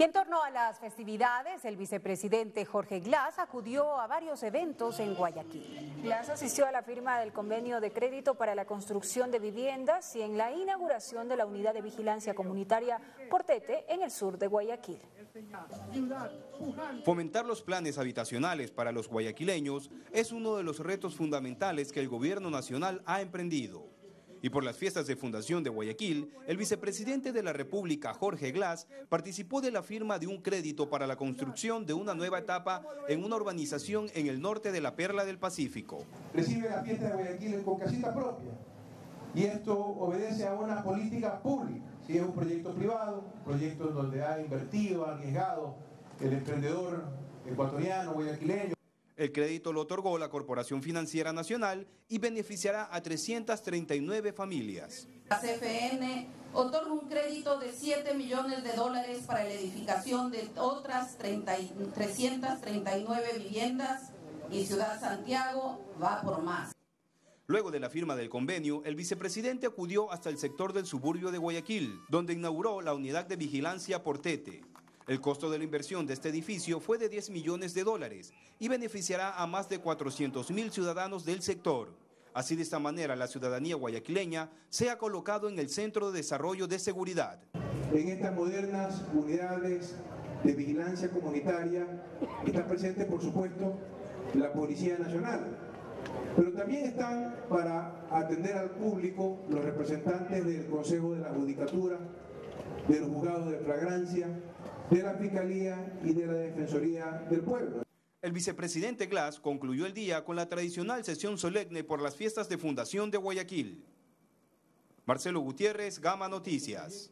Y en torno a las festividades, el vicepresidente Jorge Glass acudió a varios eventos en Guayaquil. Glass asistió a la firma del convenio de crédito para la construcción de viviendas y en la inauguración de la unidad de vigilancia comunitaria Portete en el sur de Guayaquil. Fomentar los planes habitacionales para los guayaquileños es uno de los retos fundamentales que el gobierno nacional ha emprendido. Y por las fiestas de fundación de Guayaquil, el vicepresidente de la República, Jorge Glass, participó de la firma de un crédito para la construcción de una nueva etapa en una urbanización en el norte de la Perla del Pacífico. Recibe la fiesta de Guayaquil con casita propia. Y esto obedece a una política pública. Si es un proyecto privado, un proyecto en donde ha invertido, ha arriesgado el emprendedor ecuatoriano, guayaquileño. El crédito lo otorgó la Corporación Financiera Nacional y beneficiará a 339 familias. La CFN otorga un crédito de 7 millones de dólares para la edificación de otras 30, 339 viviendas y Ciudad Santiago va por más. Luego de la firma del convenio, el vicepresidente acudió hasta el sector del suburbio de Guayaquil, donde inauguró la unidad de vigilancia Portete. El costo de la inversión de este edificio fue de 10 millones de dólares y beneficiará a más de 400 mil ciudadanos del sector. Así de esta manera la ciudadanía guayaquileña se ha colocado en el centro de desarrollo de seguridad. En estas modernas unidades de vigilancia comunitaria está presente, por supuesto, la Policía Nacional, pero también están para atender al público los representantes del Consejo de la Judicatura, de los juzgados de flagrancia, de la Fiscalía y de la Defensoría del Pueblo. El vicepresidente Glass concluyó el día con la tradicional sesión solemne por las fiestas de fundación de Guayaquil. Marcelo Gutiérrez, Gama Noticias.